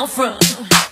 out from.